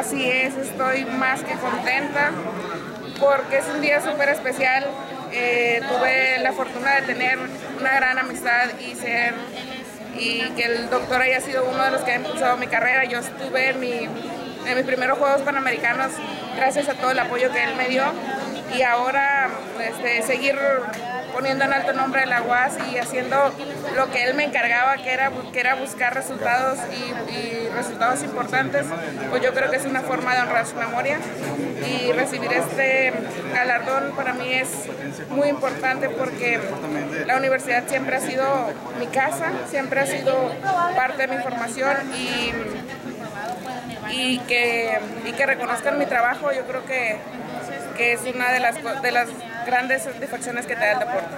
Así es, estoy más que contenta porque es un día súper especial. Eh, tuve la fortuna de tener una gran amistad y ser y que el doctor haya sido uno de los que ha impulsado mi carrera. Yo estuve en, mi, en mis primeros Juegos Panamericanos gracias a todo el apoyo que él me dio y ahora este, seguir poniendo en alto nombre de la UAS y haciendo lo que él me encargaba, que era, que era buscar resultados y, resultados importantes, pues yo creo que es una forma de honrar su memoria y recibir este galardón para mí es muy importante porque la universidad siempre ha sido mi casa, siempre ha sido parte de mi formación y, y, que, y que reconozcan mi trabajo, yo creo que, es una de las, de las grandes satisfacciones que te da el deporte.